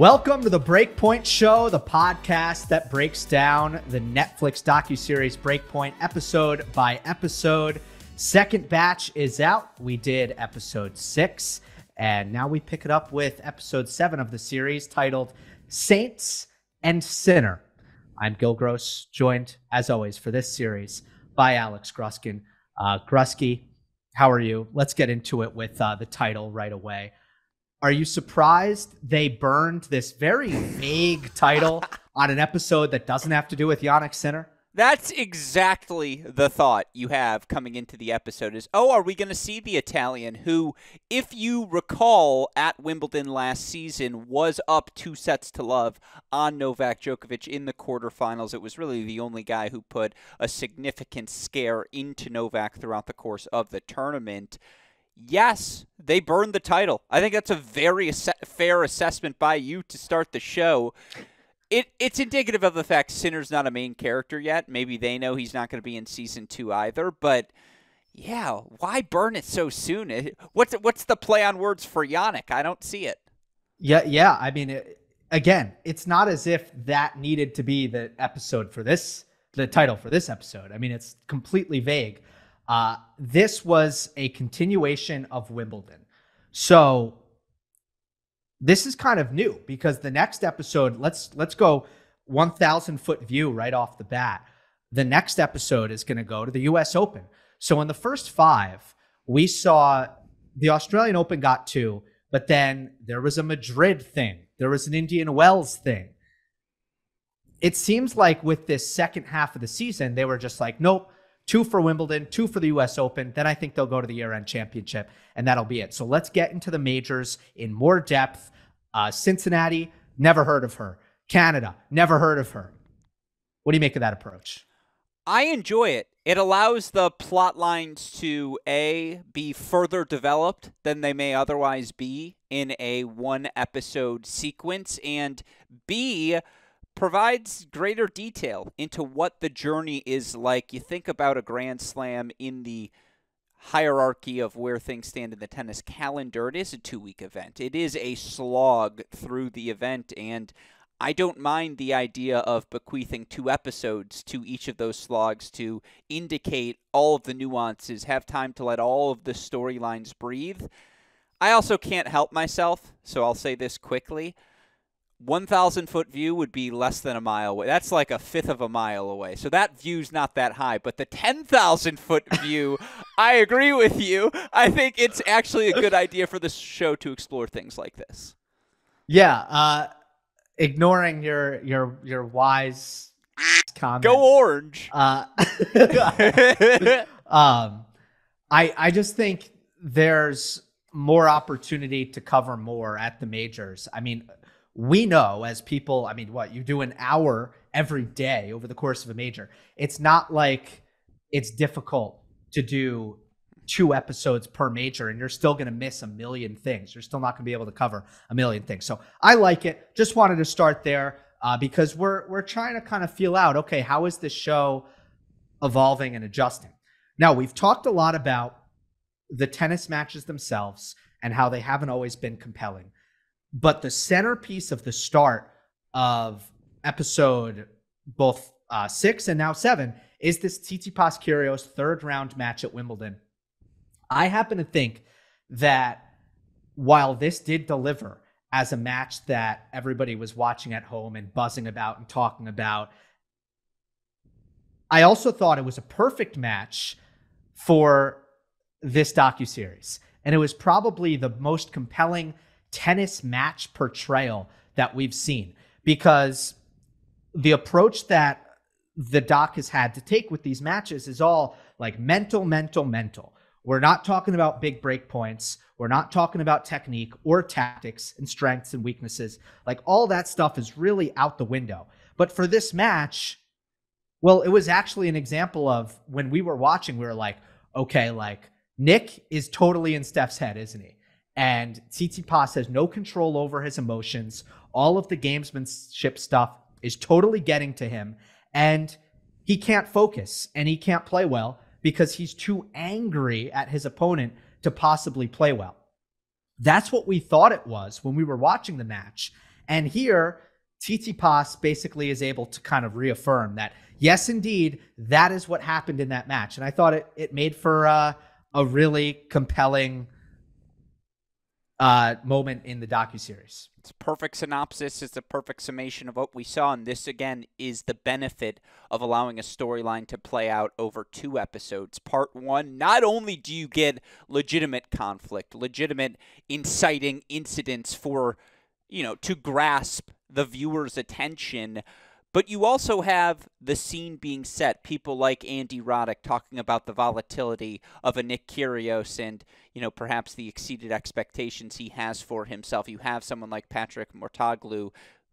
Welcome to the Breakpoint Show, the podcast that breaks down the Netflix docuseries Breakpoint episode by episode. Second batch is out. We did episode six, and now we pick it up with episode seven of the series titled Saints and Sinner. I'm Gill Gross, joined as always for this series by Alex Gruskin. Uh, Grusky, how are you? Let's get into it with uh, the title right away. Are you surprised they burned this very vague title on an episode that doesn't have to do with Jannik Sinner? That's exactly the thought you have coming into the episode is, oh, are we going to see the Italian who, if you recall at Wimbledon last season, was up two sets to love on Novak Djokovic in the quarterfinals. It was really the only guy who put a significant scare into Novak throughout the course of the tournament. Yes, they burned the title. I think that's a very ass- fair assessment by you to start the show it it's indicative of the fact Sinner's not a main character yet. Maybe they know he's not going to be in season two either. But yeah, why burn it so soon? What's what's the play on words for Jannik? I don't see it. Yeah, yeah. I mean, it, again, it's not as if that needed to be the episode for this, the title for this episode. I mean, it's completely vague. Uh, this was a continuation of Wimbledon. So this is kind of new because the next episode, let's let's go 1000 foot view right off the bat. The next episode is going to go to the US Open. So in the first 5, we saw the Australian Open got 2, but then there was a Madrid thing. There was an Indian Wells thing. It seems like with this second half of the season, they were just like, nope, two for Wimbledon, two for the US Open. Then I think they'll go to the year end championship, and that'll be it. So let's get into the majors in more depth. Uh, Cincinnati, never heard of her. Canada, never heard of her. What do you make of that approach? I enjoy it. It allows the plot lines to A, be further developed than they may otherwise be in a one episode sequence, and B, provides greater detail into what the journey is like. You think about a Grand Slam in the hierarchy of where things stand in the tennis calendar. It is a two week event, it is a slog through the event, and I don't mind the idea of bequeathing two episodes to each of those slogs to indicate all of the nuances, have time to let all of the storylines breathe. I also can't help myself, so I'll say this quickly. 1,000 foot view would be less than a mile away. That's like a fifth of a mile away. So that view's not that high. But the 10,000 foot view, I agree with you. I think it's actually a good idea for this show to explore things like this. Yeah. Uh, ignoring your your your wise comment. Go orange. Uh, um, I I just think there's more opportunity to cover more at the majors. I mean, we know as people, I mean, what you do an hour every day over the course of a major. It's not like it's difficult to do two episodes per major and you're still going to miss a million things. You're still not going to be able to cover a million things. So I like it. Just wanted to start there uh, because we're we're trying to kind of feel out. Okay, how is this show evolving and adjusting? Now we've talked a lot about the tennis matches themselves and how they haven't always been compelling. But the centerpiece of the start of episode both uh, six and now seven is this Tsitsipas Kyrgios third round match at Wimbledon. I happen to think that while this did deliver as a match that everybody was watching at home and buzzing about and talking about, I also thought it was a perfect match for this docu series, and it was probably the most compelling tennis match portrayal that we've seen because the approach that the doc has had to take with these matches is all like mental, mental, mental. We're not talking about big break points. We're not talking about technique or tactics and strengths and weaknesses. Like all that stuff is really out the window. But for this match, well, it was actually an example of when we were watching, we were like, okay, like Nick is totally in Steph's head, isn't he? And Tsitsipas has no control over his emotions. All of the gamesmanship stuff is totally getting to him. And he can't focus and he can't play well because he's too angry at his opponent to possibly play well. That's what we thought it was when we were watching the match. And here, Tsitsipas basically is able to kind of reaffirm that yes, indeed, that is what happened in that match. And I thought it it made for uh, a really compelling uh, moment in the docu series. It's a perfect synopsis. It's a perfect summation of what we saw, and this again is the benefit of allowing a storyline to play out over two episodes. Part one, not only do you get legitimate conflict, legitimate inciting incidents for, you know, to grasp the viewer's attention but you also have the scene being set. People like Andy Roddick talking about the volatility of a Nick Kyrgios and, you know, perhaps the exceeded expectations he has for himself. You have someone like Patrick Mouratoglou,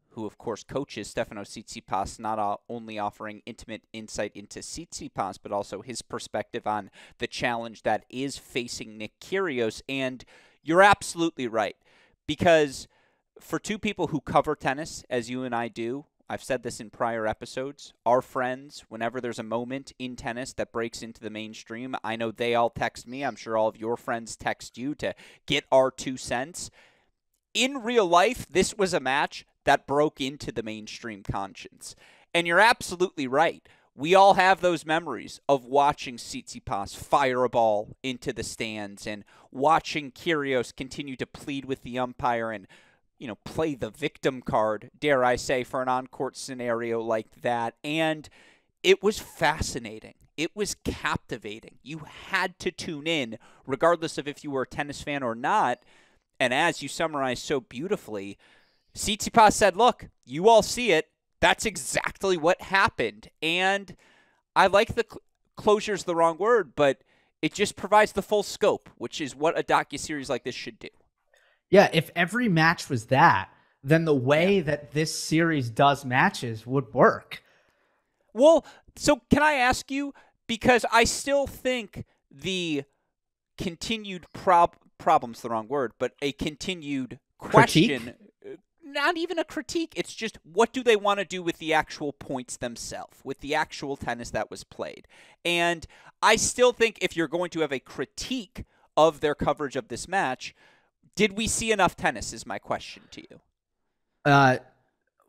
who of course coaches Stefano Tsitsipas, not only offering intimate insight into Tsitsipas, but also his perspective on the challenge that is facing Nick Kyrgios. And you're absolutely right, because for two people who cover tennis, as you and I do, I've said this in prior episodes. Our friends, whenever there's a moment in tennis that breaks into the mainstream, I know they all text me. I'm sure all of your friends text you to get our two cents. In real life, this was a match that broke into the mainstream conscience. And you're absolutely right. We all have those memories of watching Tsitsipas fire a ball into the stands and watching Kyrgios continue to plead with the umpire and you know, play the victim card, dare I say, for an on court scenario like that. And it was fascinating. It was captivating. You had to tune in, regardless of if you were a tennis fan or not. And as you summarized so beautifully, Tsitsipas said, Look, you all see it. That's exactly what happened. And I like the cl- closure is the wrong word, but it just provides the full scope, which is what a docu series like this should do. Yeah, if every match was that, then the way that this series does matches would work. Well, so can I ask you because I still think the continued prob problem's the wrong word, but a continued question critique? Uh, not even a critique. It's just what do they want to do with the actual points themselves, with the actual tennis that was played. And I still think if you're going to have a critique of their coverage of this match, did we see enough tennis? Is my question to you. Uh,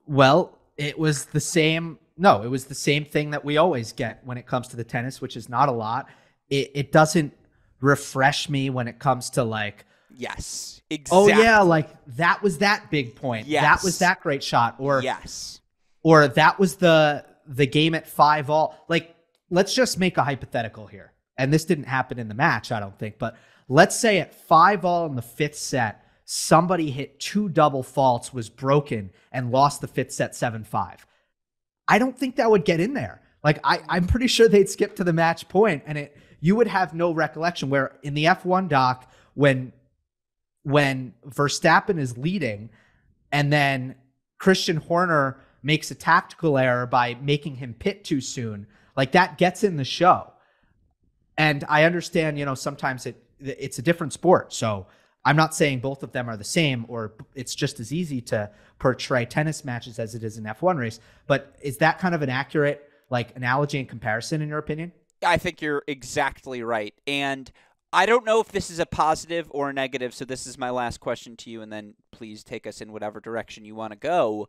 well, it was the same. No, it was the same thing that we always get when it comes to the tennis, which is not a lot. It, it doesn't refresh me when it comes to like. Yes. Exactly. Oh yeah, like that was that big point. Yes. That was that great shot. Or yes. Or that was the the game at five all. Like, let's just make a hypothetical here. And this didn't happen in the match, I don't think, but Let's say at five all in the fifth set, somebody hit two double faults, was broken, and lost the fifth set 7 5. I don't think that would get in there. Like, I, I'm pretty sure they'd skip to the match point and it you would have no recollection. Where in the F1 doc, when when Verstappen is leading and then Christian Horner makes a tactical error by making him pit too soon, like that gets in the show. And I understand, you know, sometimes it it's a different sport. So I'm not saying both of them are the same or it's just as easy to portray tennis matches as it is an F1 race. But is that kind of an accurate like analogy and comparison in your opinion? I think you're exactly right. And I don't know if this is a positive or a negative. So this is my last question to you, and then please take us in whatever direction you want to go.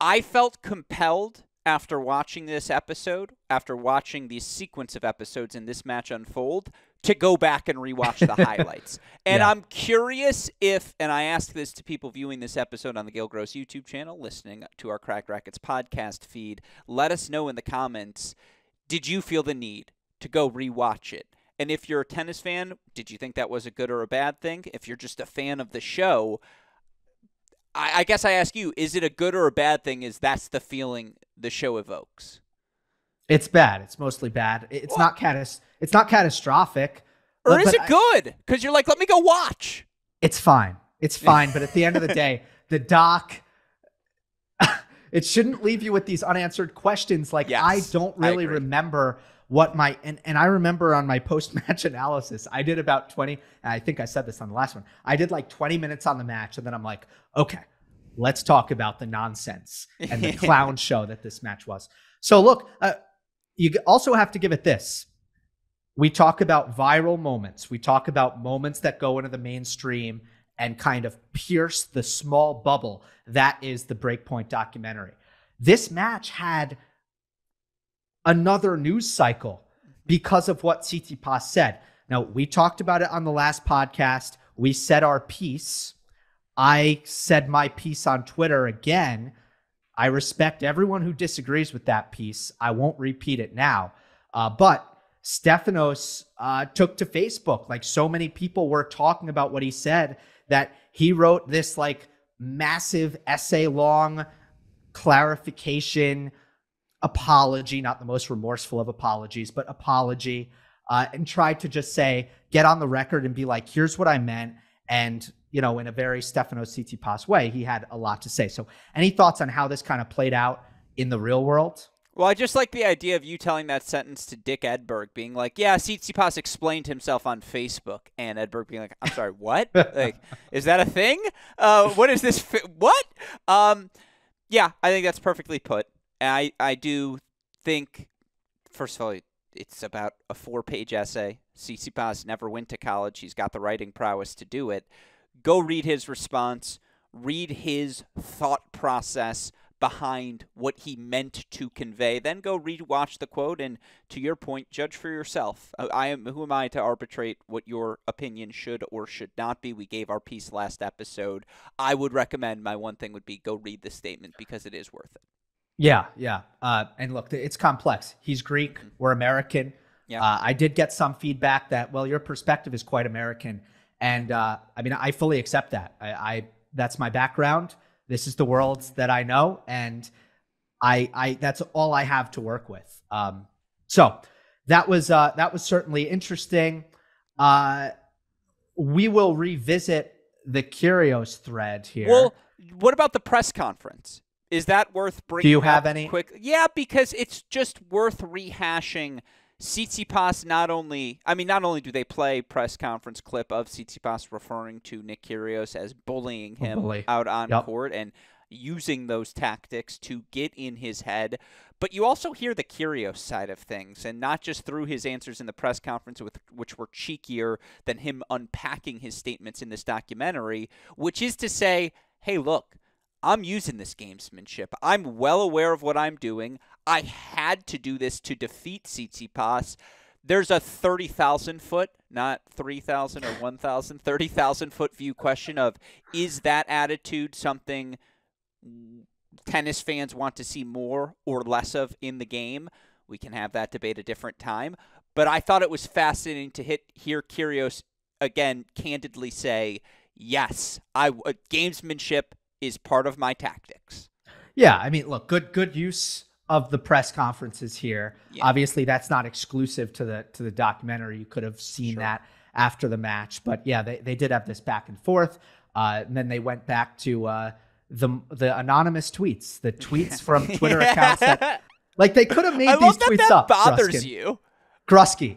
I felt compelled after watching this episode, after watching the sequence of episodes in this match unfold, to go back and rewatch the highlights. And yeah. I'm curious if, and I ask this to people viewing this episode on the Gill Gross YouTube channel, listening to our Cracked Racquets podcast feed, let us know in the comments did you feel the need to go rewatch it? And if you're a tennis fan, did you think that was a good or a bad thing? If you're just a fan of the show, I, I guess I ask you, is it a good or a bad thing? Is that's the feeling the show evokes? It's bad. It's mostly bad. It's not catas- It's not catastrophic. Or but, is it good? Because you're like, let me go watch. It's fine. It's fine. but at the end of the day, the doc. it shouldn't leave you with these unanswered questions. Like yes, I don't really I remember what my and, and I remember on my post match analysis, I did about 20. I think I said this on the last one. I did like 20 minutes on the match, and then I'm like, okay, let's talk about the nonsense and the clown show that this match was. So look, uh, you also have to give it this. We talk about viral moments. We talk about moments that go into the mainstream and kind of pierce the small bubble that is the Breakpoint documentary. This match had another news cycle because of what Tsitsipas said. Now, we talked about it on the last podcast. We said our piece. I said my piece on Twitter again. I respect everyone who disagrees with that piece. I won't repeat it now. Uh, but Stefanos uh, took to Facebook. Like so many people were talking about what he said that he wrote this like massive essay long clarification apology, not the most remorseful of apologies, but apology, uh, and tried to just say, get on the record and be like, here's what I meant. And, you know, in a very Stefanos Tsitsipas way, he had a lot to say. So, any thoughts on how this kind of played out in the real world? Well, I just like the idea of you telling that sentence to Dick Enberg, being like, "Yeah, Tsitsipas explained himself on Facebook," and Enberg being like, "I'm sorry, what? like, is that a thing? Uh, what is this? Fi- what?" Um, yeah, I think that's perfectly put. I I do think, first of all, it's about a four-page essay. Tsitsipas never went to college. He's got the writing prowess to do it. Go read his response. Read his thought process behind what he meant to convey. Then go rewatch the quote and, to your point, judge for yourself. Uh, I am who am I to arbitrate what your opinion should or should not be? We gave our piece last episode. I would recommend my one thing would be go read the statement because it is worth it. Yeah, yeah. Uh, and look, it's complex. He's Greek. Mm-hmm. We're American. Yeah. Uh, I did get some feedback that well, your perspective is quite American, and uh, I mean, I fully accept that. I, I that's my background. This is the world that I know, and I, I that's all I have to work with. Um, so that was uh, that was certainly interesting. Uh, we will revisit the Kyrgios thread here. Well, what about the press conference? Is that worth bringing? Do you have any? Quick, yeah, because it's just worth rehashing Tsitsipas not only, I mean, not only do they play press conference clip of Tsitsipas referring to Nick Kyrgios as bullying him Bully. out on yep. court and using those tactics to get in his head, but you also hear the Kyrgios side of things, and not just through his answers in the press conference, with which were cheekier than him unpacking his statements in this documentary, which is to say, hey, look. I'm using this gamesmanship. I'm well aware of what I'm doing. I had to do this to defeat Tsitsipas. There's a 30,000 foot, not 3,000 or 1,000, 30,000 foot view question of is that attitude something tennis fans want to see more or less of in the game? We can have that debate a different time. But I thought it was fascinating to hit hear Kyrgios again candidly say, "Yes, I uh, gamesmanship is part of my tactics." Yeah, I mean, look, good good use of the press conferences here. Yeah. Obviously, that's not exclusive to the to the documentary. You could have seen sure. that after the match, but yeah, they, they did have this back and forth, uh, and then they went back to uh, the the anonymous tweets, the tweets from Twitter yeah. accounts that like they could have made I these that tweets that up. Bothers Gruskin. you, Grusky.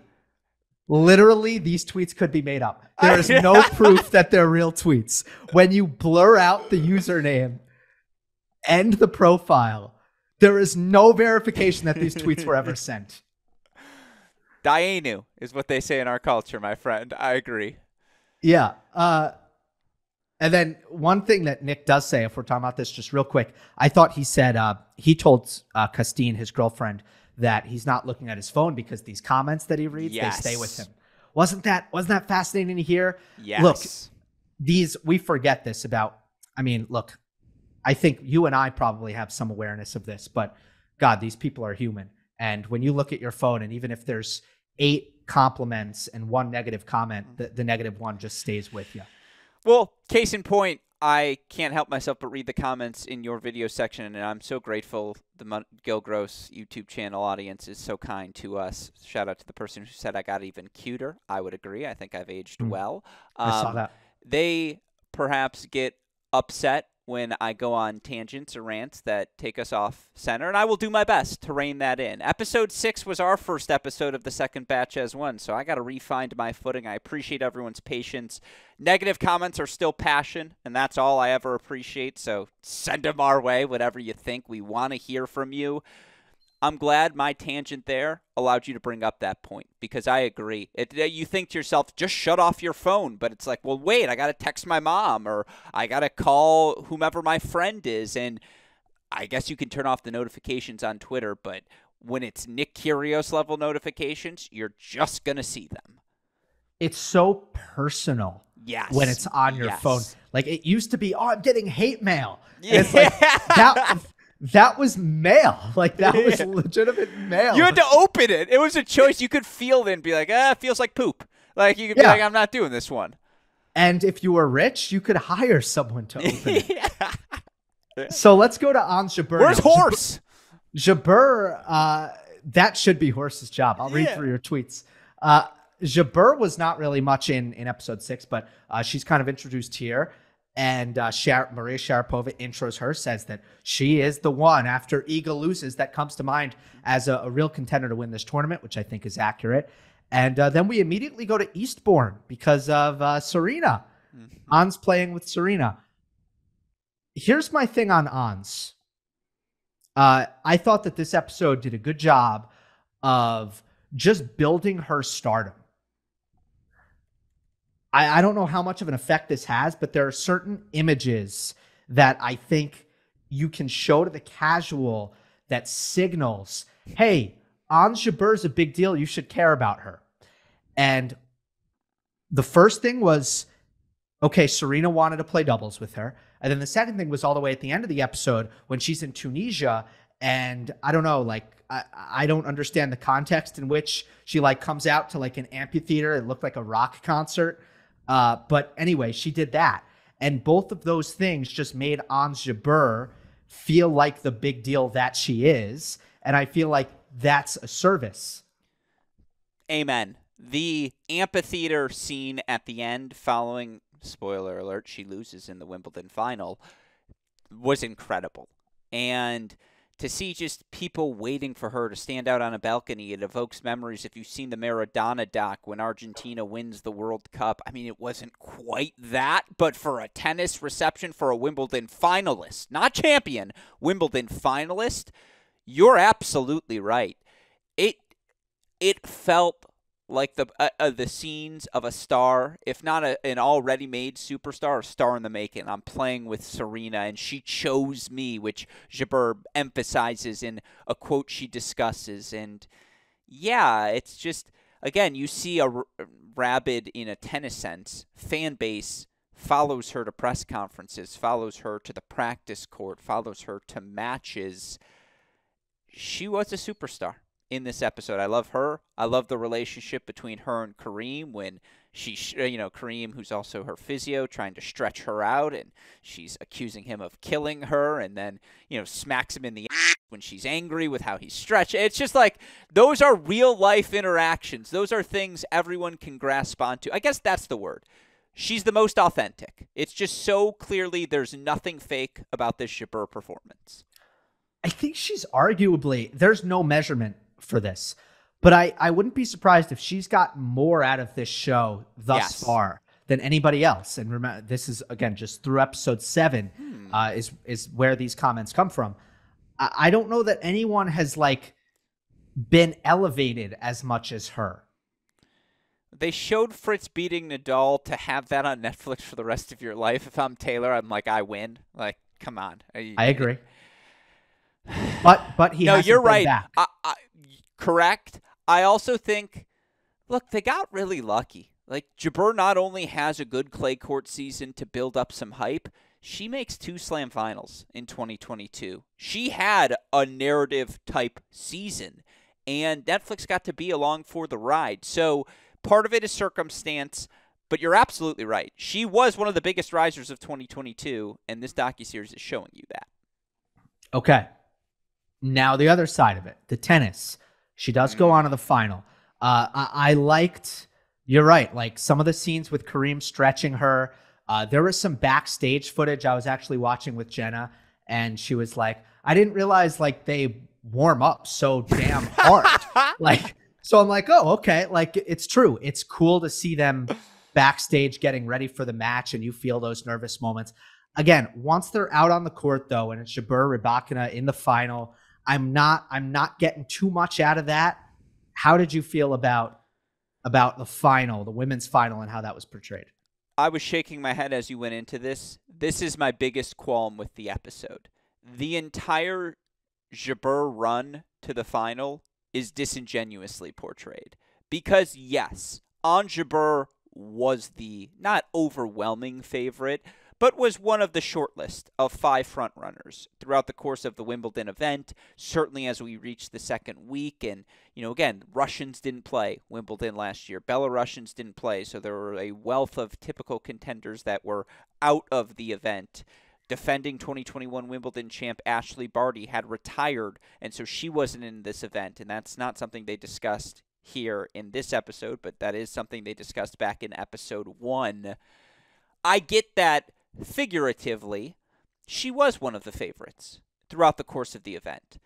Literally, these tweets could be made up. There is no proof that they're real tweets. When you blur out the username and the profile, there is no verification that these tweets were ever sent. Dainu is what they say in our culture, my friend. I agree. Yeah. Uh, and then one thing that Nick does say, if we're talking about this just real quick, I thought he said uh, he told uh, Costeen, his girlfriend, that he's not looking at his phone because these comments that he reads, yes. they stay with him. Wasn't that wasn't that fascinating to hear? Yes. Look, these we forget this about. I mean, look, I think you and I probably have some awareness of this, but God, these people are human. And when you look at your phone, and even if there's eight compliments and one negative comment, the, the negative one just stays with you. Well, case in point, I can't help myself but read the comments in your video section, and I'm so grateful the Gill Gross YouTube channel audience is so kind to us. Shout out to the person who said I got even cuter. I would agree. I think I've aged mm. well. Um, I saw um, that. They perhaps get upset when I go on tangents or rants that take us off center, and I will do my best to rein that in. Episode six was our first episode of the second batch as one, so I got to refine my footing. I appreciate everyone's patience. Negative comments are still passion, and that's all I ever appreciate, so send them our way, whatever you think. We want to hear from you. I'm glad my tangent there allowed you to bring up that point because I agree. It, you think to yourself, just shut off your phone, but it's like, well, wait, I got to text my mom or I got to call whomever my friend is. And I guess you can turn off the notifications on Twitter, but when it's Nick Kyrgios level notifications, you're just going to see them. It's so personal. Yes. When it's on your yes. phone. Like it used to be, oh, I'm getting hate mail. Yeah. It's like that that was mail. Like that was yeah. legitimate mail. You had to open it. It was a choice. You could feel it and be like, ah, it feels like poop. Like you could yeah. be like, I'm not doing this one. And if you were rich, you could hire someone to open it. yeah. So let's go to Jabeur. Where's now. Horse? Jabeur, uh, that should be Horse's job. I'll read through your tweets. Uh, was not really much in in episode six, but uh, she's kind of introduced here and uh, Shar- Maria Sharapova intros her, says that she is the one after Iga loses that comes to mind as a, a real contender to win this tournament, which I think is accurate. And uh, then we immediately go to Eastbourne because of uh, Serena. Mm-hmm. Ons playing with Serena. Here's my thing on Ons. Uh, I thought that this episode did a good job of just building her stardom. I, I don't know how much of an effect this has, but there are certain images that I think you can show to the casual that signals, hey, Ons Jabeur is a big deal. You should care about her. And the first thing was, okay, Serena wanted to play doubles with her. And then the second thing was all the way at the end of the episode when she's in Tunisia. And I don't know, like, I, I don't understand the context in which she like comes out to like an amphitheater. It looked like a rock concert. Uh, but anyway, she did that. And both of those things just made Ons Jabeur feel like the big deal that she is. And I feel like that's a service. Amen. The amphitheater scene at the end, following, spoiler alert, she loses in the Wimbledon final, was incredible. And to see just people waiting for her to stand out on a balcony. It evokes memories if you've seen the Maradona doc when Argentina wins the World Cup. I mean, it wasn't quite that, but for a tennis reception for a Wimbledon finalist, not champion, Wimbledon finalist, you're absolutely right. It it felt like the uh, uh, the scenes of a star, if not a, an already made superstar, a star in the making. I'm playing with Serena, and she chose me, which Jabeur emphasizes in a quote she discusses. And yeah, it's just again, you see a r- rabid in a tennis sense fan base follows her to press conferences, follows her to the practice court, follows her to matches. She was a superstar in this episode. I love her. I love the relationship between her and Kareem when she, uh, you know, Kareem, who's also her physio, trying to stretch her out, and she's accusing him of killing her, and then, you know, smacks him in the ass when she's angry with how he's stretched. It's just like those are real life interactions. Those are things everyone can grasp onto. I guess that's the word. She's the most authentic. It's just so clearly there's nothing fake about this Jabeur performance. I think she's arguably there's no measurement for this. But I, I wouldn't be surprised if she's got more out of this show thus yes. far than anybody else. And remember, this is again just through episode seven hmm. uh, is is where these comments come from. I, I don't know that anyone has like been elevated as much as her. They showed Fritz beating Nadal to have that on Netflix for the rest of your life. If I'm Taylor, I'm like, I win. Like, come on. I, I agree. But but he no, you're right. I, I, correct. I also think, look, they got really lucky. Like Jabeur not only has a good clay court season to build up some hype, she makes two slam finals in 2022. She had a narrative type season, and Netflix got to be along for the ride. So part of it is circumstance, but you're absolutely right. She was one of the biggest risers of 2022, and this docuseries is showing you that. Okay. Now the other side of it, the tennis. She does go on to the final. Uh, I, I, liked. You're right. Like some of the scenes with Kareem stretching her. Uh, there was some backstage footage I was actually watching with Jenna, and she was like, "I didn't realize like they warm up so damn hard." like, so I'm like, "Oh, okay." Like it's true. It's cool to see them backstage getting ready for the match, and you feel those nervous moments. Again, once they're out on the court though, and it's Jabeur Rybakina in the final, I'm not I'm not getting too much out of that. How did you feel about about the final, the women's final, and how that was portrayed? I was shaking my head as you went into this. This is my biggest qualm with the episode. The entire Jabeur run to the final is disingenuously portrayed. Because, yes, Jabeur was the not overwhelming favorite, but was one of the shortlist of five frontrunners throughout the course of the Wimbledon event. Certainly, as we reached the second week, and you know, again, Russians didn't play Wimbledon last year. Belarusians didn't play, so there were a wealth of typical contenders that were out of the event. Defending 2021 Wimbledon champ Ashley Barty had retired, and so she wasn't in this event, and that's not something they discussed here in this episode, but that is something they discussed back in episode one. I get that figuratively, she was one of the favorites throughout the course of the event.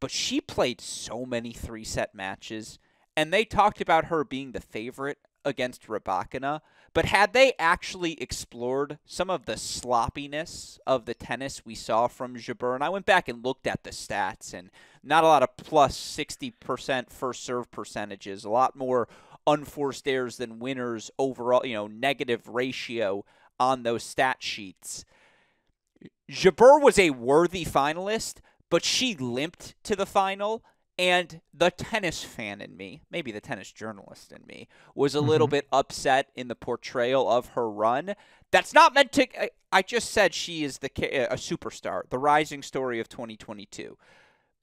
But she played so many three set matches, and they talked about her being the favorite against Rybakina. But had they actually explored some of the sloppiness of the tennis we saw from Jabeur, and I went back and looked at the stats, and not a lot of plus 60% first serve percentages, a lot more unforced errors than winners overall, you know, negative ratio on those stat sheets. Jabeur was a worthy finalist, but she limped to the final. And the tennis fan in me, maybe the tennis journalist in me, was a mm-hmm. little bit upset in the portrayal of her run. That's not meant to. I just said she is the a superstar, the rising story of 2022.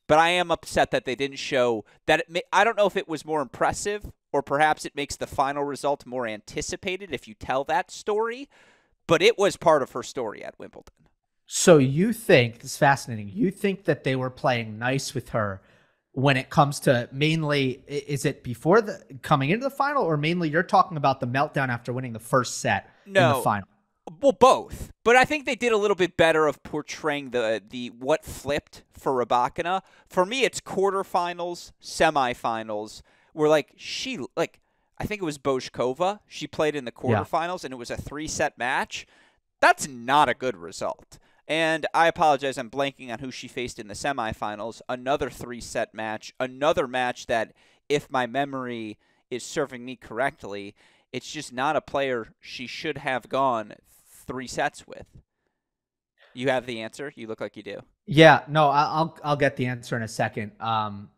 But I am upset that they didn't show that. It, I don't know if it was more impressive or perhaps it makes the final result more anticipated if you tell that story but it was part of her story at Wimbledon. So you think this is fascinating. You think that they were playing nice with her when it comes to mainly is it before the coming into the final or mainly you're talking about the meltdown after winning the first set no. in the final? Well, both. But I think they did a little bit better of portraying the the what flipped for Rybakina. For me, it's quarterfinals, semifinals, where like she like I think it was Bouzkova. She played in the quarterfinals, yeah. and it was a three set match. That's not a good result. And I apologize, I'm blanking on who she faced in the semifinals. Another three set match, another match that, if my memory is serving me correctly, it's just not a player she should have gone three sets with. You have the answer. You look like you do. Yeah, no, I'll I'll get the answer in a second. Um,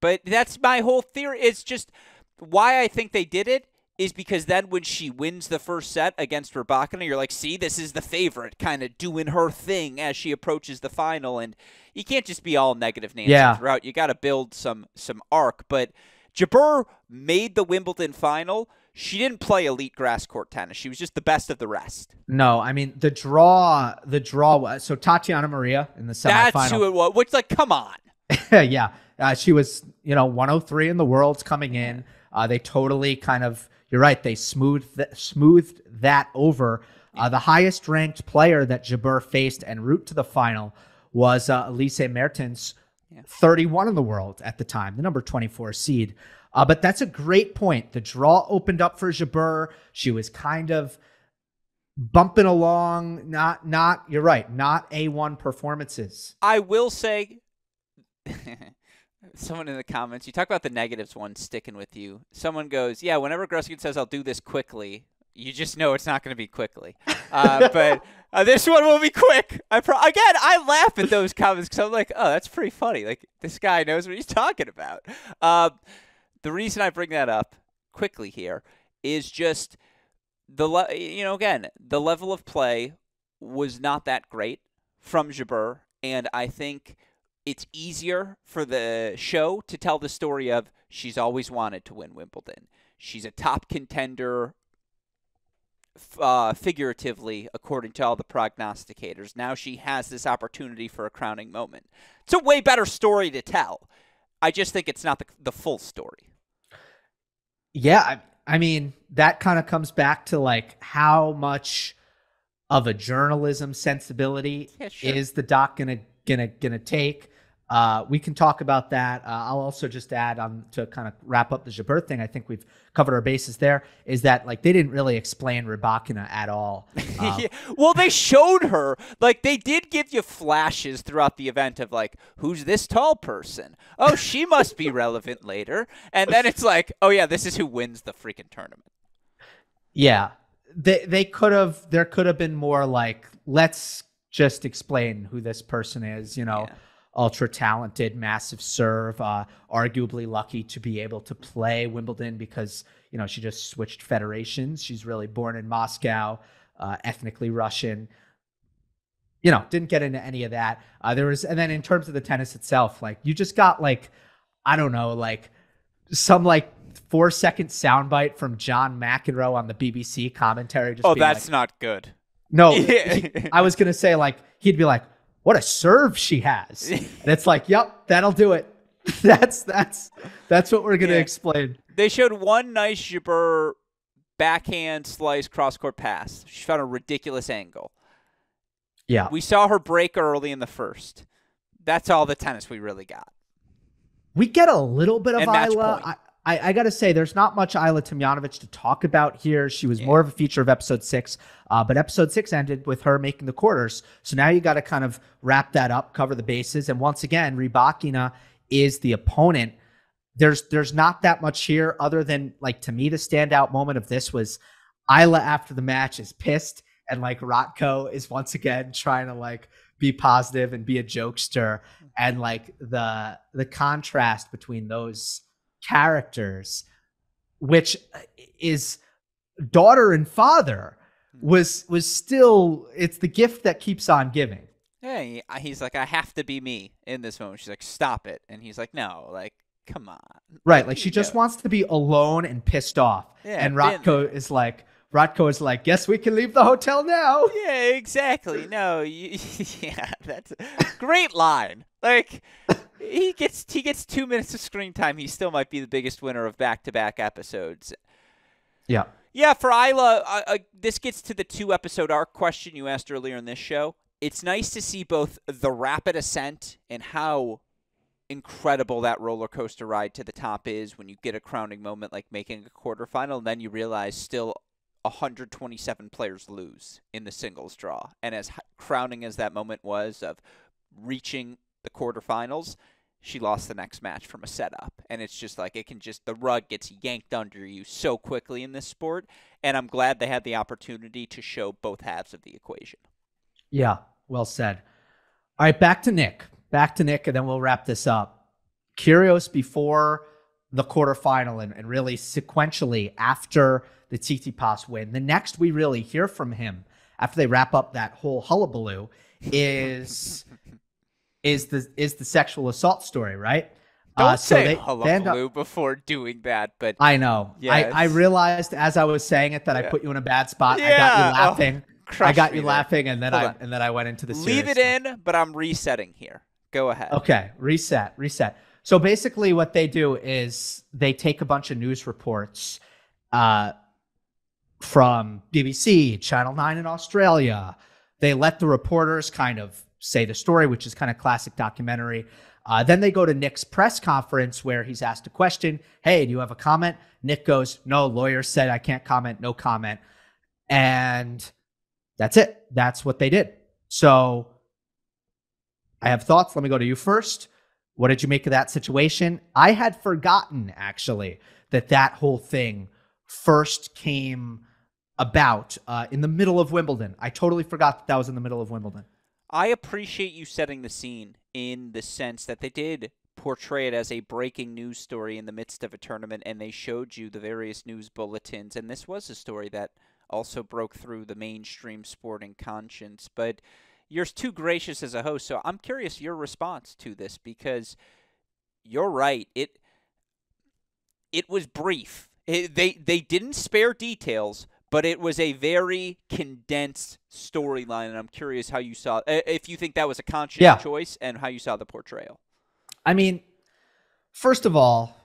but that's my whole theory. It's just why I think they did it is because then when she wins the first set against Rybakina, you're like, see, this is the favorite, kind of doing her thing as she approaches the final, and you can't just be all negative Nancy yeah. throughout. You got to build some some arc. But Jabeur made the Wimbledon final. She didn't play elite grass court tennis. She was just the best of the rest. No, I mean the draw. The draw was so Tatiana Maria in the semifinal. That's who it was. Which, like, come on. yeah, uh, she was you know 103 in the world's coming in. Uh, they totally kind of, you're right, they smoothed, th- smoothed that over. Uh, the highest ranked player that Jabeur faced en route to the final was uh, Elise Mertens, yeah. 31 in the world at the time, the number 24 seed. Uh, but that's a great point. The draw opened up for Jabeur. She was kind of bumping along. Not, not. You're right. Not A1 performances. I will say, someone in the comments, you talk about the negatives one sticking with you. Someone goes, yeah, whenever Gruskin says I'll do this quickly, you just know it's not going to be quickly. Uh, but uh, this one will be quick. I pro- again, I laugh at those comments because I'm like, oh, that's pretty funny. Like this guy knows what he's talking about. Uh, the reason I bring that up quickly here is just the le- you know again the level of play was not that great from Jabeur, and I think it's easier for the show to tell the story of she's always wanted to win Wimbledon. She's a top contender, uh, figuratively, according to all the prognosticators. Now she has this opportunity for a crowning moment. It's a way better story to tell. I just think it's not the, the full story. Yeah, I, I mean, that kind of comes back to like how much of a journalism sensibility yeah, sure. is the doc gonna gonna gonna take Uh, we can talk about that. Uh, I'll also just add on to kind of wrap up the Jabeur thing. I think we've covered our bases there. Is that like they didn't really explain Rybakina at all? Uh, yeah. Well, they showed her like they did give you flashes throughout the event of like, who's this tall person? Oh, she must be relevant later. And then it's like, oh yeah, this is who wins the freaking tournament. Yeah, they they could have. There could have been more like, let's just explain who this person is. You know. Yeah ultra talented, massive serve, uh, arguably lucky to be able to play Wimbledon because, you know, she just switched federations. She's really born in Moscow, uh, ethnically Russian. You know, didn't get into any of that. Uh, there was, and then in terms of the tennis itself, like you just got like, I don't know, like some like four second soundbite from John McEnroe on the BBC commentary. Just oh, that's like, not good. No, he, I was gonna say like he'd be like, what a serve she has. and it's like, yep, that'll do it. that's that's that's what we're gonna yeah. explain. They showed one nice Jabeur backhand slice cross court pass. She found a ridiculous angle. Yeah. We saw her break early in the first. That's all the tennis we really got. We get a little bit of Ajla. I, I got to say, there's not much Ajla Tomljanovic to talk about here. She was yeah. more of a feature of episode six, uh, but episode six ended with her making the quarters. So now you got to kind of wrap that up, cover the bases. And once again, Rybakina is the opponent. There's there's not that much here other than like to me the standout moment of this was Ajla after the match is pissed and like Ratko is once again trying to like be positive and be a jokester and like the the contrast between those characters, which is daughter and father, hmm. was was still it's the gift that keeps on giving. Yeah, he's like, I have to be me in this moment. She's like, stop it, and he's like, no, like, come on. Right, like she just wants to be alone and pissed off. Yeah, and Ratko is like, Ratko is like, guess we can leave the hotel now. Yeah, exactly. No, you, yeah, that's a great line. Like, he gets he gets two minutes of screen time. He still might be the biggest winner of back to back episodes. Yeah. Yeah, for Ajla, uh, uh, this gets to the two episode arc question you asked earlier in this show. It's nice to see both the rapid ascent and how incredible that roller coaster ride to the top is when you get a crowning moment like making a quarterfinal, and then you realize still 127 players lose in the singles draw. And as crowning as that moment was of reaching the quarterfinals, she lost the next match from a setup. And it's just like it can just the rug gets yanked under you so quickly in this sport. And I'm glad they had the opportunity to show both halves of the equation. Yeah, well said. All right, back to Nick. Back to Nick, and then we'll wrap this up. Kyrgios before the quarterfinal and, and really sequentially after the Tsitsipas win. The next we really hear from him after they wrap up that whole hullabaloo is is the is the sexual assault story, right? Don't uh, so say they, hullabaloo before doing that, but I know. Yes. I, I realized as I was saying it that yeah. I put you in a bad spot. Yeah. I got you laughing. Oh, I got you there. laughing, and then Hold I on. and then I went into the leave it stuff. in, but I'm resetting here. Go ahead. Okay, reset, reset. So basically, what they do is they take a bunch of news reports uh, from BBC, Channel Nine in Australia. They let the reporters kind of say the story, which is kind of classic documentary. Uh, then they go to Nick's press conference where he's asked a question. Hey, do you have a comment? Nick goes, No, lawyer said I can't comment, no comment. And that's it. That's what they did. So I have thoughts. Let me go to you first. What did you make of that situation? I had forgotten actually that that whole thing first came about uh, in the middle of Wimbledon. I totally forgot that that was in the middle of Wimbledon. I appreciate you setting the scene in the sense that they did portray it as a breaking news story in the midst of a tournament and they showed you the various news bulletins. And this was a story that also broke through the mainstream sporting conscience. But you're too gracious as a host so I'm curious your response to this because you're right. It it was brief. It, they they didn't spare details but it was a very condensed storyline, and I'm curious how you saw if you think that was a conscious yeah. choice and how you saw the portrayal. I mean, first of all,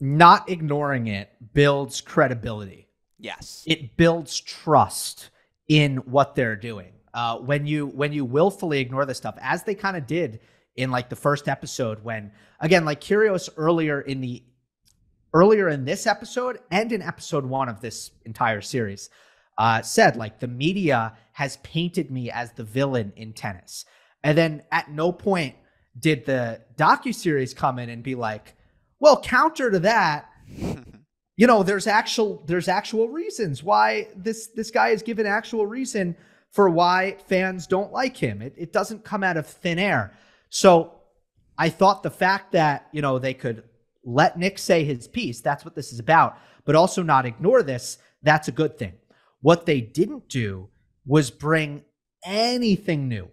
not ignoring it builds credibility. Yes, it builds trust in what they're doing. Uh, when you when you willfully ignore this stuff, as they kind of did in like the first episode when again like Kyrgios earlier in the earlier in this episode and in episode one of this entire series uh, said like the media has painted me as the villain in tennis. And then at no point did the docu series come in and be like well counter to that you know there's actual there's actual reasons why this this guy is given actual reason for why fans don't like him. It, it doesn't come out of thin air. So i thought the fact that you know they could let nick say his piece. That's what this is about. But also not ignore this. That's a good thing. What they didn't do was bring anything new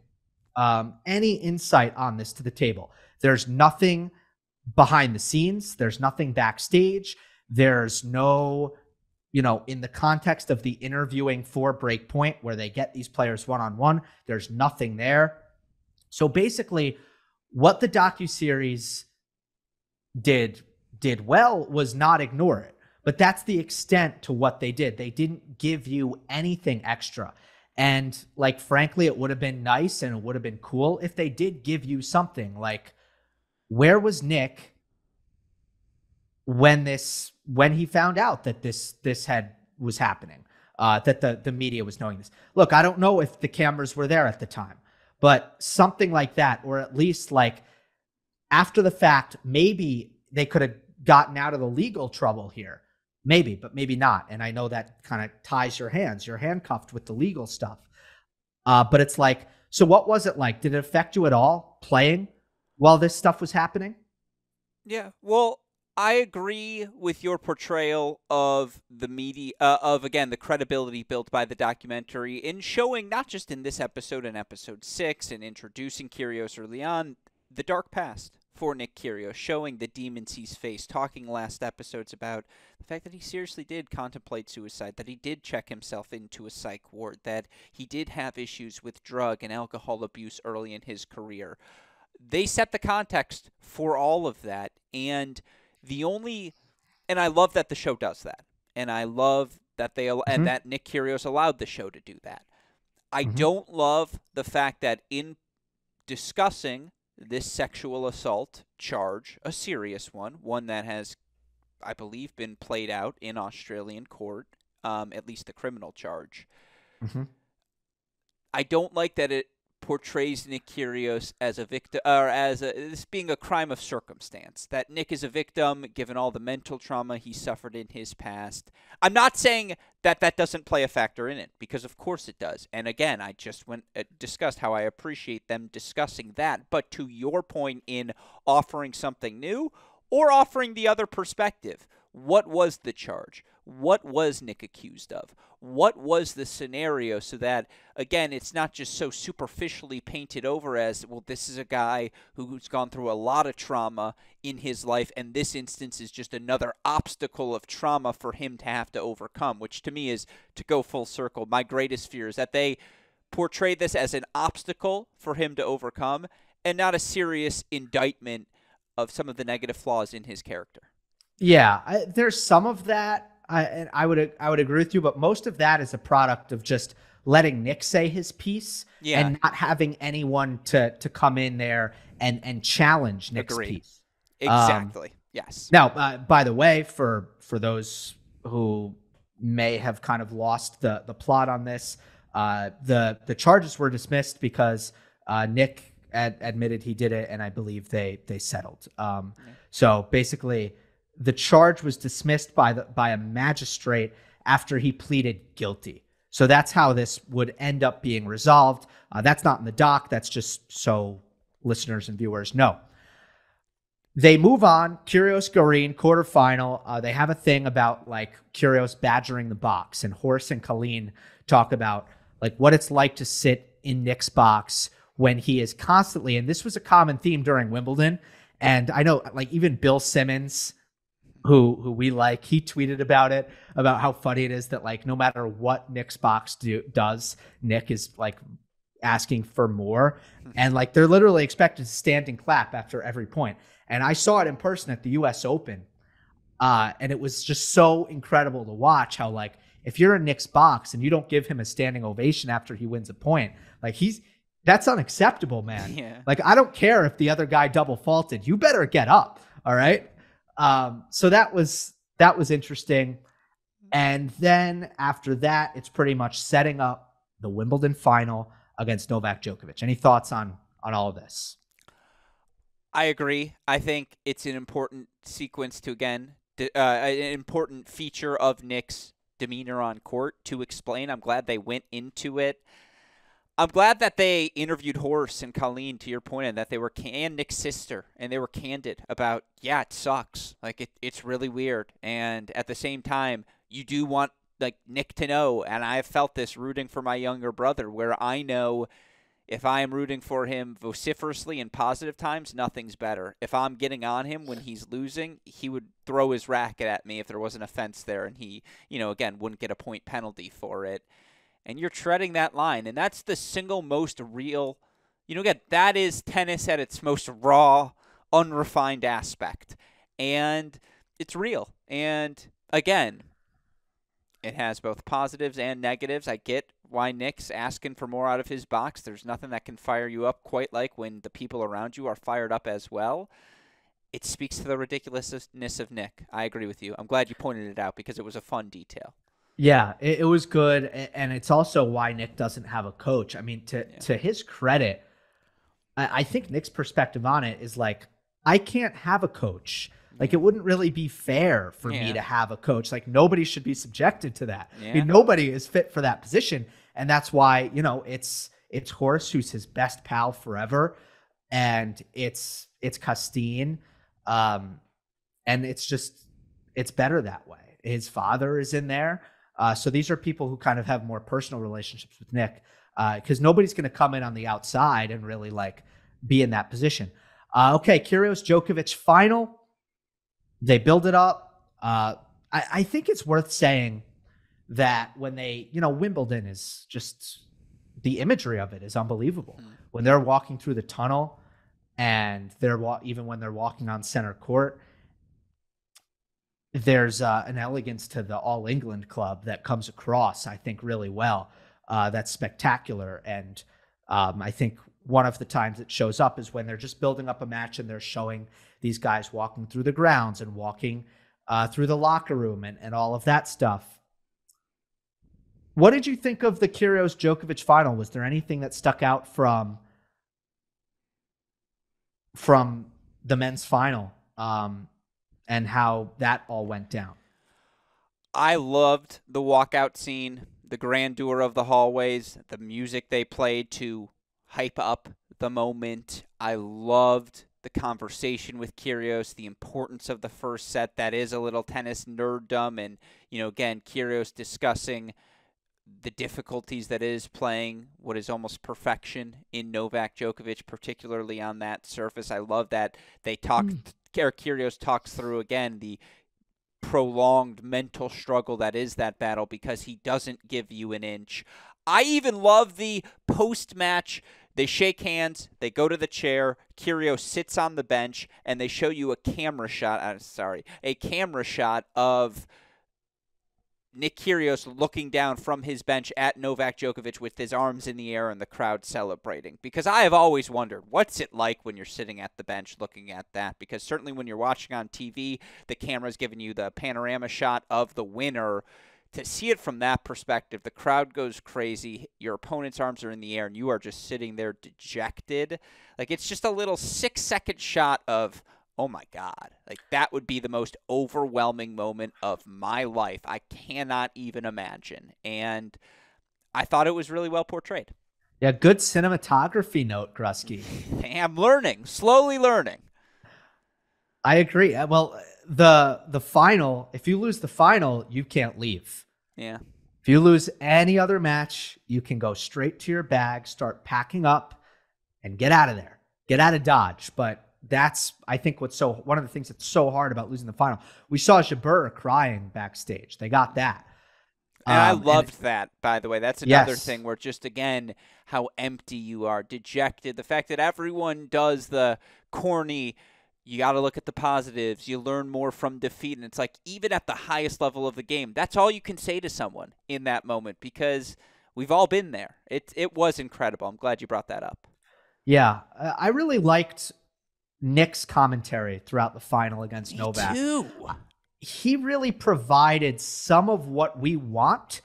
um, any insight on this to the table. There's nothing behind the scenes. There's nothing backstage. There's no, you know, in the context of the interviewing for Breakpoint where they get these players one on one, there's nothing there. So basically, what the docu series did did well was not ignore it. But that's the extent to what they did. They didn't give you anything extra. And like frankly, it would have been nice and it would have been cool if they did give you something like where was Nick when this when he found out that this this had was happening, uh, that the the media was knowing this. Look, I don't know if the cameras were there at the time, but something like that, or at least like after the fact, maybe they could have gotten out of the legal trouble here. Maybe, but maybe not. And I know that kind of ties your hands. You're handcuffed with the legal stuff. Uh, but it's like, so what was it like? Did it affect you at all playing while this stuff was happening? Yeah. Well, I agree with your portrayal of the media, uh, of again the credibility built by the documentary in showing not just in this episode, and episode six, and introducing Kyrgios early on, the dark past for Nick Kyrgios, showing the demons he's faced, talking last episodes about the fact that he seriously did contemplate suicide, that he did check himself into a psych ward, that he did have issues with drug and alcohol abuse early in his career. They set the context for all of that, and the only, and I love that the show does that, and I love that they mm-hmm. and that Nick Kyrgios allowed the show to do that. I mm-hmm. don't love the fact that in discussing this sexual assault charge, a serious one, one that has, I believe, been played out in Australian court, um, at least the criminal charge. Mm-hmm. I don't like that it portrays Nick Kyrgios as a victim or as a, this being a crime of circumstance. That Nick is a victim given all the mental trauma he suffered in his past. I'm not saying that that doesn't play a factor in it because of course it does. And again, I just went uh, discussed how I appreciate them discussing that. But to your point in offering something new or offering the other perspective, what was the charge? What was Nick accused of? What was the scenario so that, again, it's not just so superficially painted over as, well, this is a guy who's gone through a lot of trauma in his life, and this instance is just another obstacle of trauma for him to have to overcome, which to me is to go full circle. My greatest fear is that they portray this as an obstacle for him to overcome and not a serious indictment of some of the negative flaws in his character. Yeah, I, there's some of that I, I would I would agree with you, but most of that is a product of just letting Nick say his piece yeah. and not having anyone to to come in there and and challenge Nick's Agreed. piece. Exactly. Um, yes. Now, uh, by the way, for for those who may have kind of lost the the plot on this, uh, the the charges were dismissed because uh, Nick ad- admitted he did it, and I believe they they settled. Um, yeah. So basically the charge was dismissed by the by a magistrate after he pleaded guilty. So that's how this would end up being resolved. Uh, that's not in the doc. That's just so listeners and viewers know. They move on. Kyrgios Garin quarterfinal. Uh, they have a thing about like Kyrgios badgering the box, and Horst and Colleen talk about like what it's like to sit in Nick's box when he is constantly. And this was a common theme during Wimbledon. And I know like even Bill Simmons who who we like, he tweeted about it about how funny it is that like no matter what Nick's box do, does, Nick is like asking for more, hmm. and like they're literally expected to stand and clap after every point. And I saw it in person at the U.S. Open, uh, and it was just so incredible to watch how like if you're in Nick's box and you don't give him a standing ovation after he wins a point, like he's that's unacceptable, man. Yeah. Like I don't care if the other guy double faulted. You better get up. All right. Um, so that was that was interesting. And then after that, it's pretty much setting up the Wimbledon final against Novak Djokovic. Any thoughts on on all of this? I agree. I think it's an important sequence to again, uh, an important feature of Nick's demeanor on court to explain. I'm glad they went into it. I'm glad that they interviewed Horace and Colleen to your point, and that they were and Nick's sister, and they were candid about, yeah, it sucks, like it, it's really weird, and at the same time, you do want like Nick to know, and I have felt this rooting for my younger brother, where I know if I am rooting for him vociferously in positive times, nothing's better. If I'm getting on him when he's losing, he would throw his racket at me if there was an offense there, and he, you know, again, wouldn't get a point penalty for it and you're treading that line. And that's the single most real, you know, again, that is tennis at its most raw, unrefined aspect. And it's real. And again, it has both positives and negatives. I get why Nick's asking for more out of his box. There's nothing that can fire you up quite like when the people around you are fired up as well. It speaks to the ridiculousness of Nick. I agree with you. I'm glad you pointed it out because it was a fun detail. Yeah, it, it, was good, and it's also why Nick doesn't have a coach. I mean, to yeah. to his credit, I, I, think Nick's perspective on it is like, I can't have a coach. Like, it wouldn't really be fair for yeah. me to have a coach. Like, nobody should be subjected to that. Yeah. I mean, nobody is fit for that position, and that's why you know it's it's Horace who's his best pal forever, and it's it's Costeen, um, and it's just it's better that way. His father is in there. Uh, so these are people who kind of have more personal relationships with Nick because uh, nobody's going to come in on the outside and really like be in that position. Uh, okay, Kyrgios Djokovic final. They build it up. Uh, I, I, think it's worth saying that when they, you know, Wimbledon is just the imagery of it is unbelievable. Mm. When they're walking through the tunnel and they're wa- even when they're walking on center court there's uh, an elegance to the All England Club that comes across, I think, really well. Uh, that's spectacular, and um, I think one of the times it shows up is when they're just building up a match and they're showing these guys walking through the grounds and walking uh, through the locker room and, and all of that stuff. What did you think of the Kyrgios Djokovic final? Was there anything that stuck out from from the men's final? Um, and how that all went down. I loved the walkout scene, the grandeur of the hallways, the music they played to hype up the moment. I loved the conversation with Kyrgios, the importance of the first set. That is a little tennis nerddom, and you know, again, Kyrgios discussing the difficulties that is playing what is almost perfection in Novak Djokovic, particularly on that surface. I love that they talked mm. Eric Kyrgios talks through again the prolonged mental struggle that is that battle because he doesn't give you an inch. I even love the post match. They shake hands, they go to the chair, Kyrgios sits on the bench, and they show you a camera shot. Uh, sorry, a camera shot of Nick Kyrgios looking down from his bench at Novak Djokovic with his arms in the air and the crowd celebrating. Because I have always wondered, what's it like when you're sitting at the bench looking at that? Because certainly when you're watching on TV, the camera's giving you the panorama shot of the winner. To see it from that perspective, the crowd goes crazy. Your opponent's arms are in the air, and you are just sitting there dejected. Like it's just a little six second shot of oh my God, like that would be the most overwhelming moment of my life. I cannot even imagine. And I thought it was really well portrayed. Yeah, good cinematography note, Grusky. I'm learning, slowly learning. I agree. Uh, well, the the final, if you lose the final, you can't leave. Yeah. If you lose any other match, you can go straight to your bag, start packing up, and get out of there. Get out of Dodge. But that's I think what's so one of the things that's so hard about losing the final. We saw Jabeur crying backstage. They got that. And um, I loved and, that, by the way. That's another yes. thing where just again how empty you are, dejected. The fact that everyone does the corny you got to look at the positives. You learn more from defeat. And it's like, even at the highest level of the game, that's all you can say to someone in that moment because We've all been there. It it was incredible. I'm glad you brought that up. Yeah, I really liked Nick's commentary throughout the final against Me Novak. too. He really provided some of what we want.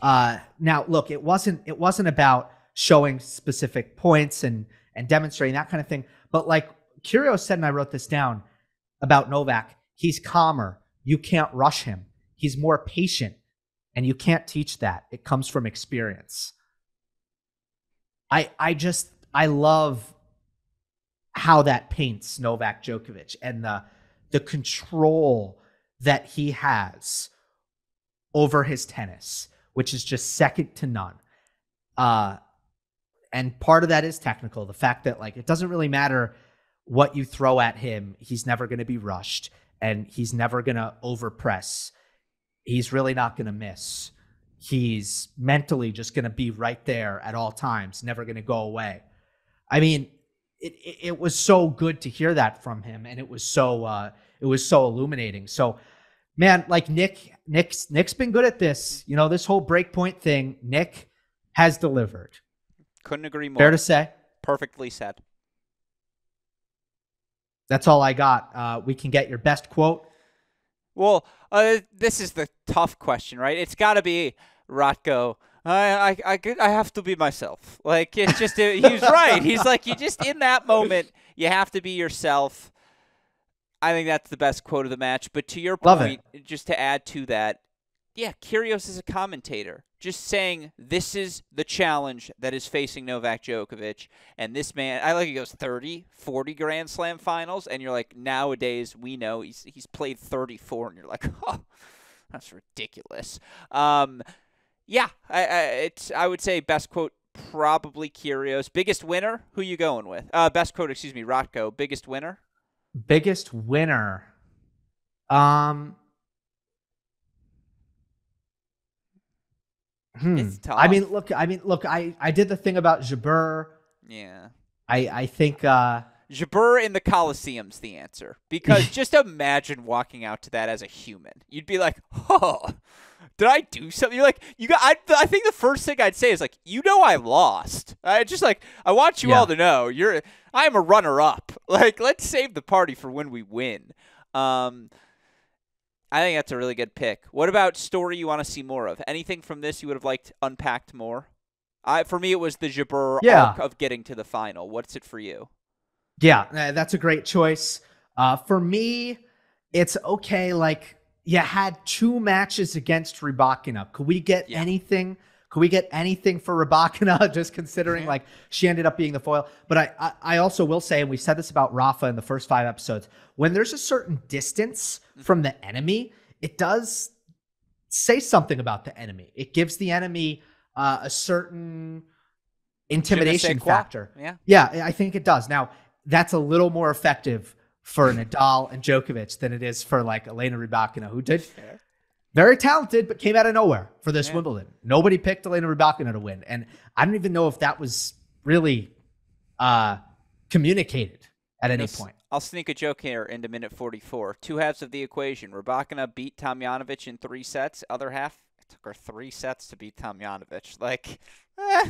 Uh, now, look, it wasn't it wasn't about showing specific points and and demonstrating that kind of thing, but like Kyrgios said, and I wrote this down about Novak. He's calmer. You can't rush him. He's more patient, and you can't teach that. It comes from experience. I I just I love how that paints Novak Djokovic and the the control that he has over his tennis, which is just second to none. Uh and part of that is technical. The fact that like it doesn't really matter what you throw at him, he's never going to be rushed and he's never going to overpress. He's really not going to miss. He's mentally just going to be right there at all times, never going to go away. I mean, it, it, it was so good to hear that from him, and it was so uh, it was so illuminating. So, man, like Nick, Nick's Nick's been good at this. You know, this whole breakpoint thing. Nick has delivered. Couldn't agree more. Fair to say. Perfectly said. That's all I got. Uh, we can get your best quote. Well, uh, this is the tough question, right? It's got to be Ratko. I, I, I, I have to be myself. Like it's just he's right. He's like you just in that moment you have to be yourself. I think that's the best quote of the match. But to your Love point, just to add to that, yeah, Kyrgios is a commentator, just saying this is the challenge that is facing Novak Djokovic. And this man, I like he goes 30, 40 Grand Slam finals. And you're like, nowadays we know he's, he's played 34. And you're like, oh, that's ridiculous. Um, yeah, I, I, it's, I would say best quote probably Kyrgios. Biggest winner, who you going with? Uh, best quote, excuse me, Ratko. Biggest winner? Biggest winner. Um, Hmm. It's tough. I mean, look. I mean, look. I I did the thing about Jabeur. Yeah. I I think. uh Jabeur in the Coliseum's the answer. Because just imagine walking out to that as a human. You'd be like, oh, did I do something? You're like, you got, I, I think the first thing I'd say is like, you know, I lost. I just like, I want you Yeah. all to know you're, I am a runner up. Like, let's save the party for when we win. Um, I think that's a really good pick. What about story you want to see more of? Anything from this you would have liked unpacked more? I, for me, it was the Jabeur Yeah. arc of getting to the final. What's it for you? Yeah, uh, that's a great choice. Uh, for me, it's okay. Like you had two matches against Rybakina. Could we get Yeah. anything? Could we get anything for Rybakina? Just considering Mhm. like she ended up being the foil. But I, I, I also will say, and we said this about Rafa in the first five episodes, when there's a certain distance from the enemy, it does say something about the enemy. It gives the enemy uh, a certain intimidation factor. Yeah. Yeah, I think it does. Now, that's a little more effective for Nadal and Djokovic than it is for like Elena Rybakina, who did very talented but came out of nowhere for this Yeah. Wimbledon. Nobody picked Elena Rybakina to win, and I don't even know if that was really uh, communicated at any Yes. point. I'll sneak a joke here into minute 44. Two halves of the equation. Rybakina beat Tomljanovic in three sets. Other half, it took her three sets to beat Tomljanovic. Like, eh,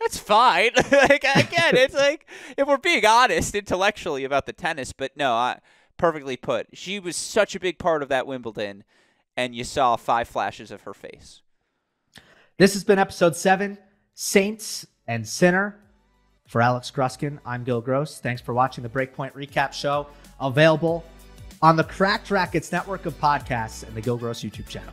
that's fine. like again, it's like if we're being honest intellectually about the tennis, but no, I, perfectly put. She was such a big part of that Wimbledon, and you saw five flashes of her face. This has been episode seven, Saints and Sinner. For Alex Gruskin, I'm Gill Gross. Thanks for watching the Breakpoint Recap Show, available on the Cracked Racquets network of podcasts and the Gill Gross YouTube channel.